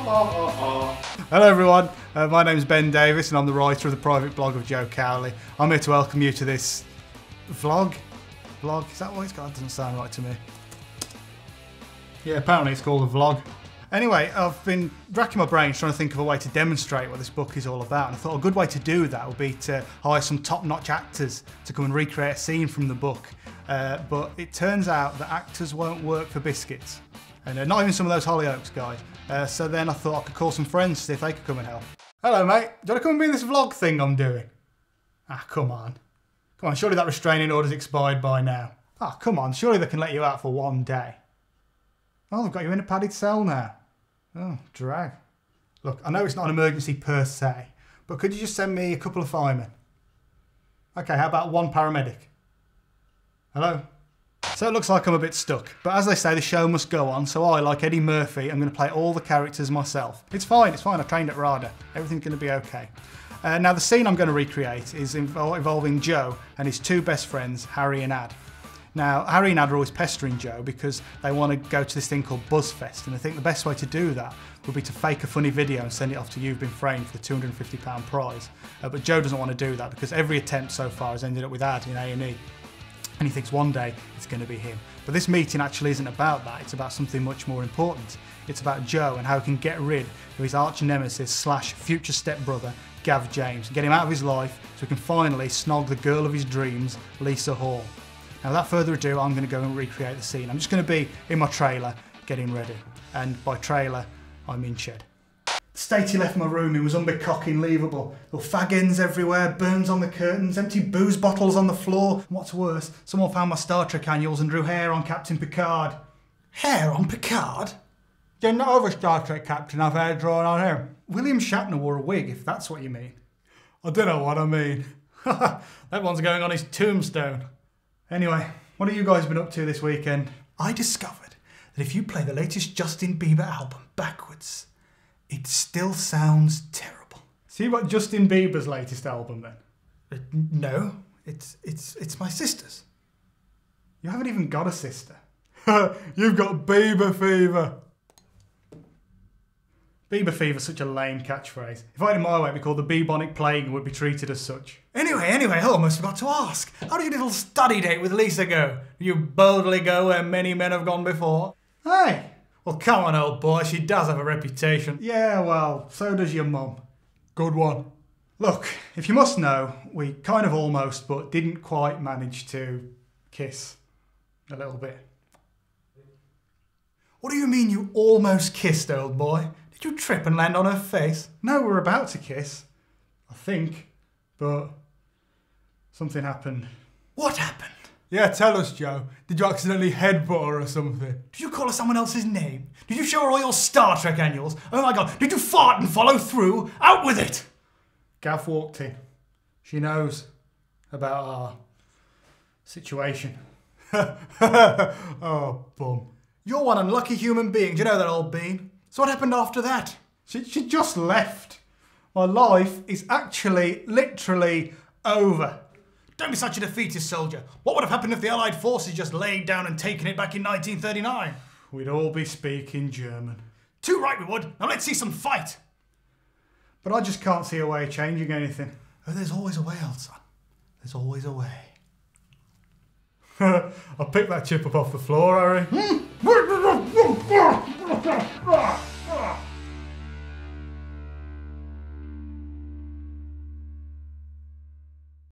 Hello everyone, uh, my name is Ben Davis and I'm the writer of the private blog of Joe Cowley. I'm here to welcome you to this vlog. Vlog, is that what it's called? That doesn't sound right to me. Yeah, apparently it's called a vlog. Anyway, I've been racking my brains trying to think of a way to demonstrate what this book is all about, and I thought a good way to do that would be to hire some top-notch actors to come and recreate a scene from the book. Uh, but it turns out that actors won't work for biscuits, and uh, not even some of those Hollyoaks guys. Uh, so then I thought I could call some friends to see if they could come and help. Hello, mate. Do you want to come and be in this vlog thing I'm doing? Ah, come on. Come on, surely that restraining order's expired by now. Ah, come on, surely they can let you out for one day. Oh, they've got you in a padded cell now. Oh, drag. Look, I know it's not an emergency per se, but could you just send me a couple of firemen? Okay, how about one paramedic? Hello? So it looks like I'm a bit stuck, but as they say, the show must go on, so I, like Eddie Murphy, I'm going to play all the characters myself. It's fine, it's fine, I trained at RADA. Everything's going to be okay. Uh, now, the scene I'm going to recreate is invol involving Joe and his two best friends, Harry and Ad. Now, Harry and Ad are always pestering Joe because they want to go to this thing called Buzzfest, and I think the best way to do that would be to fake a funny video and send it off to You've Been Framed for the £250 prize. Uh, but Joe doesn't want to do that because every attempt so far has ended up with Ad in A&E and he thinks one day it's going to be him. But this meeting actually isn't about that, it's about something much more important. It's about Joe and how he can get rid of his arch nemesis slash future stepbrother, Gav James, get him out of his life so he can finally snog the girl of his dreams, Lisa Hall. Now without further ado, I'm going to go and recreate the scene. I'm just going to be in my trailer, getting ready. And by trailer, I mean shed. The state he left my room in was unbecocking leavable. There were fag ends everywhere, burns on the curtains, empty booze bottles on the floor. What's worse, someone found my Star Trek annuals and drew hair on Captain Picard. Hair on Picard? You're not over Star Trek Captain, I've hair drawn on him. William Shatner wore a wig, if that's what you mean. I don't know what I mean. that one's going on his tombstone. Anyway, what have you guys been up to this weekend? I discovered that if you play the latest Justin Bieber album backwards, it still sounds terrible. See what Justin Bieber's latest album then? Uh, no, it's it's it's my sister's. You haven't even got a sister. You've got Bieber fever. Bieber fever's such a lame catchphrase. If I had it my way, be called the bubonic plague and would be treated as such. Anyway, anyway, I almost forgot to ask. How did your little study date with Lisa go? You boldly go where many men have gone before? Hey, well, come on, old boy, she does have a reputation. Yeah, well, so does your mum. Good one. Look, if you must know, we kind of almost, but didn't quite manage to kiss a little bit. What do you mean you almost kissed, old boy? Did you trip and land on her face? No, we're about to kiss. I think, but something happened. What happened? Yeah, tell us, Joe. Did you accidentally headbutt her or something? Did you call her someone else's name? Did you show her all your Star Trek annuals? Oh my god, did you fart and follow through? Out with it! Gav walked in. She knows about our situation. oh, bum. You're one unlucky human being. Do you know that, old bean? So what happened after that? She, she just left. My life is actually, literally over. Don't be such a defeatist soldier. What would have happened if the Allied forces just laid down and taken it back in 1939? We'd all be speaking German. Too right we would. Now let's see some fight. But I just can't see a way of changing anything. Oh, there's always a way, old son. There's always a way. I picked that chip up off the floor, Harry. Hmm.